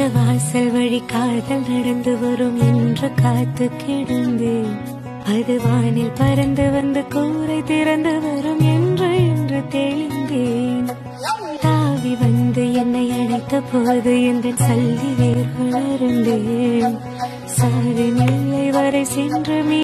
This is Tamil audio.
அந்த வாசல் வழி காதல் நடந்து வரும் என்று காத்து கிடந்தேன் அது வானில் பறந்து வந்து கூரை திறந்து வரும் என்று என்று தெளிந்தேன். தாவி வந்து என்னை அழைத்த போது என்று சல்லி வேர்கள் சாரி நிலை வரை சென்று மீ